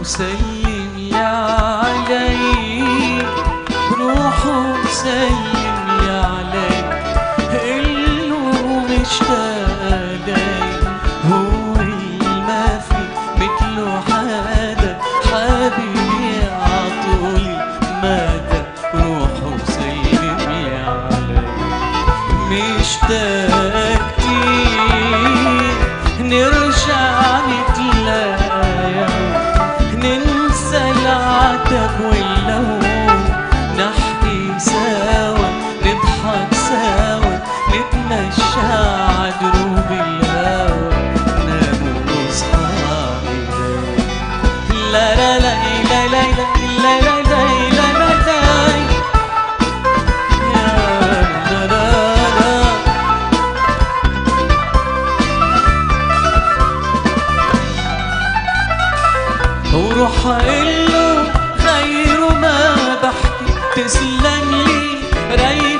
وسلم يا علي روحه سلم يا علي اللي مشتاق نشتاق كتير. نرجع نتلاقى ننسى العتب واللون نحكي سوا نضحك سوا نتمشى عدروب الهوى ناموا أصحاب لا لا لا لا لا, لا أروح أقول له ما بحكي تسلم لي ريح